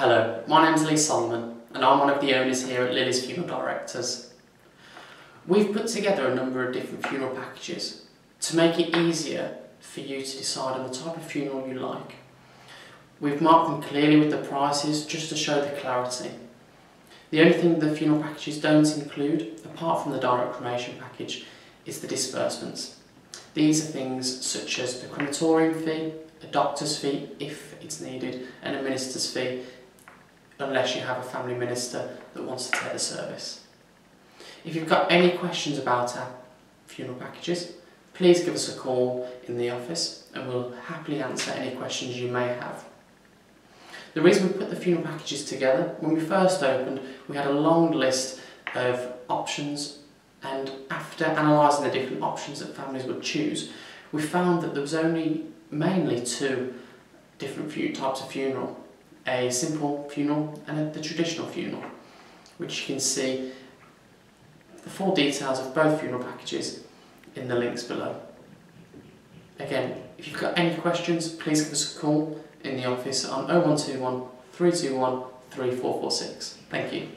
Hello, my name's Lee Solomon and I'm one of the owners here at Lilies Funeral Directors. We've put together a number of different funeral packages to make it easier for you to decide on the type of funeral you like. We've marked them clearly with the prices just to show the clarity. The only thing the funeral packages don't include, apart from the direct cremation package, is the disbursements. These are things such as the crematorium fee, a doctor's fee if it's needed, and a minister's fee unless you have a family minister that wants to take the service. If you've got any questions about our funeral packages, please give us a call in the office and we'll happily answer any questions you may have. The reason we put the funeral packages together, when we first opened, we had a long list of options and after analysing the different options that families would choose, we found that there was only mainly two different types of funeral. A simple funeral and a, the traditional funeral, which you can see the full details of both funeral packages in the links below. Again, if you've got any questions, please give us a call in the office on 0121 321 3446. Thank you.